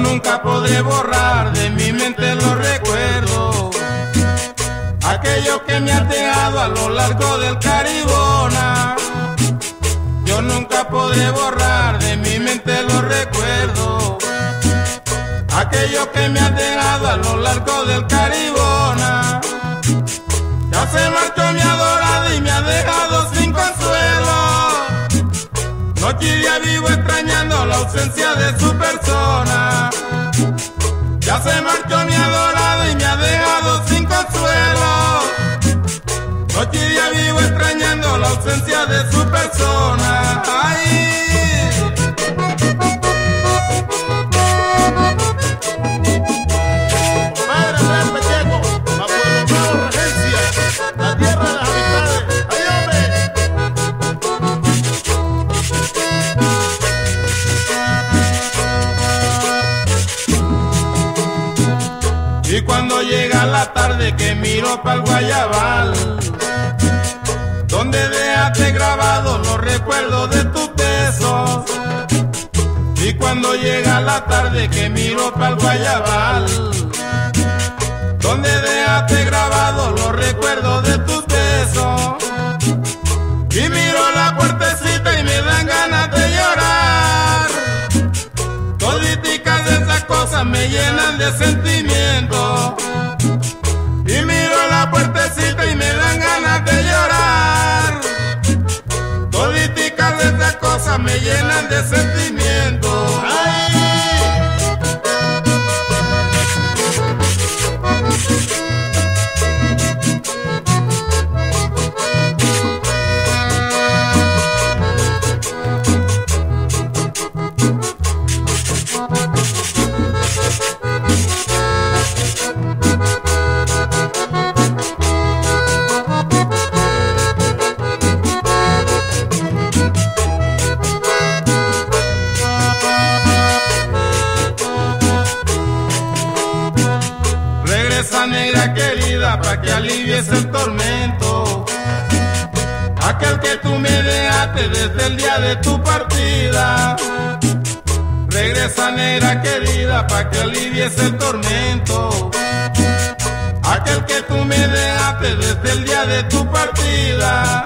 nunca podré borrar de mi mente los recuerdos. Aquello que me ha dejado a lo largo del Caribona. Yo nunca podré borrar de mi mente los recuerdos. Aquello que me ha dejado a lo largo del Caribona. Ya se marchó mi adorada y me ha dejado sin consuelo. Noche y día vivo extrañando la ausencia de su persona. Se marchó mi adorada y me ha dejado sin consuelo. Noche y día vivo extrañando la ausencia de su persona. Ay. Tarde que miro para el Guayabal, donde dejaste grabado los recuerdos de tus besos. Y cuando llega la tarde que miro para el Guayabal, donde dejaste grabado los recuerdos de tus besos. Y miro la puertecita y me dan ganas de llorar. Toditicas de esas cosas me llenan de sentimiento. Me llenan de sentimiento. Regresa negra querida para que alivies el tormento. Aquel que tú me dejaste desde el día de tu partida. Regresa negra querida para que alivies el tormento. Aquel que tú me dejaste desde el día de tu partida.